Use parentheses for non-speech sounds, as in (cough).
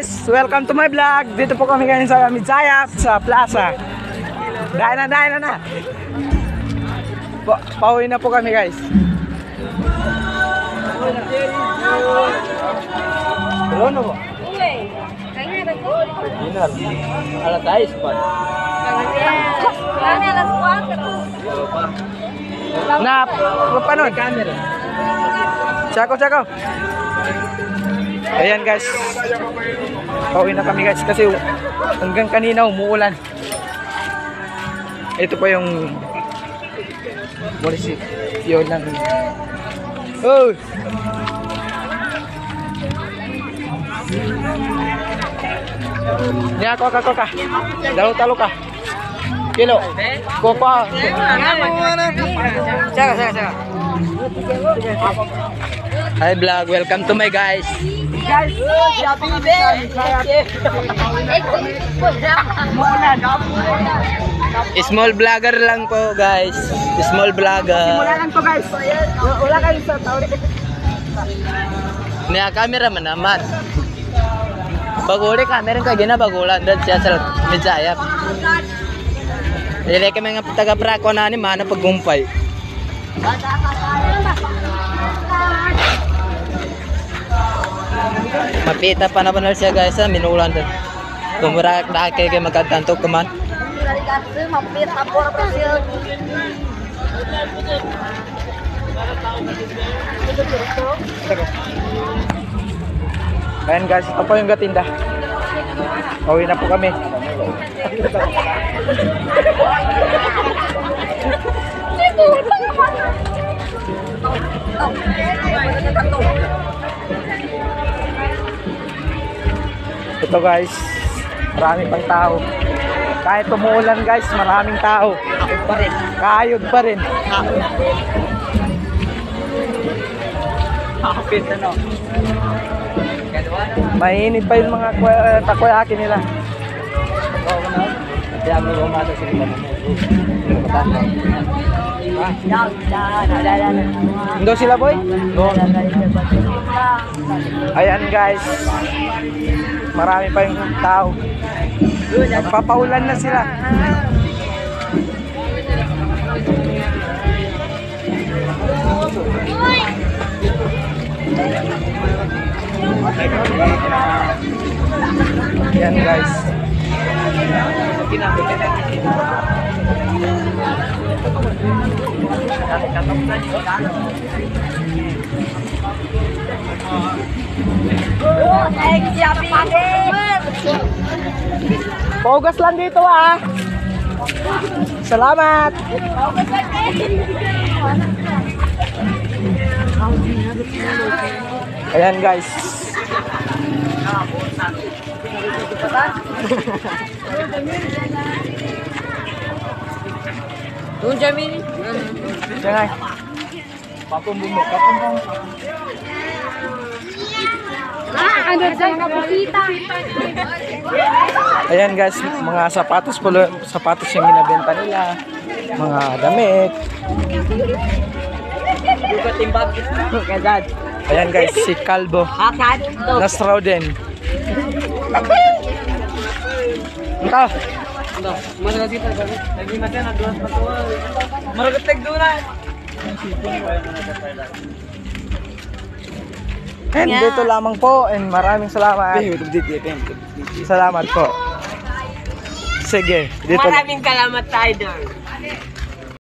guys! Welcome to my vlog! Dito po kami ngayon sa Midzayap, sa plaza. Dahil na, dahil na na! Pa pauwi na po kami guys. Ano po? Dinar. Alas 10 pa. Na, paano? Camera. Chako, chako. Ayan guys. Pauwi na kami guys kasi hanggang kanina umuulan. Ito pa yung munisipyo ng Oh! Niya ko ka ko. Dalo talo ka. Kilo. Ko pa. Saka saka saka. Hi vlog, welcome to my guys. Guys, Small vlogger lang po guys. Small vlogger. Wala lang to guys. Wala kayo sa tao. Niya camera man naman. Baguli camera ka gina bagulan dan siya sa Midzayap. Dili kami nga taga Praco na ni mana paggumpay. Mapita pa na banal siya guys ha, minulan din. Tumura na kay kay magkatantok kuman. Ayan guys, ito po yung gatinda. Pauwi na po kami. (laughs) Ito guys, marami pang tao. Kahit tumuulan guys, maraming tao. Kayod pa rin. Kayod pa rin. Kapit ano. Mainit pa yung mga kwa- takoyaki nila. Indo sila boy? Ayan guys. Marami pa yung tao. Papaulan na sila. Ayan guys. Pogas lang dito ah. Salamat. Ayan guys. Doon, Jamin. Yan ay. Papumbong mo. Papumbong. Ayan guys, mga sapatos po, sapatos yung ginabenta nila. Mga damit. Ayan guys, si Calvo. Akad. Nasrauden. Ito. Maragat ba? Lagi na And dito lamang po and maraming salamat. Salamat po. Sige, dito. Maraming kalamat tayo doon.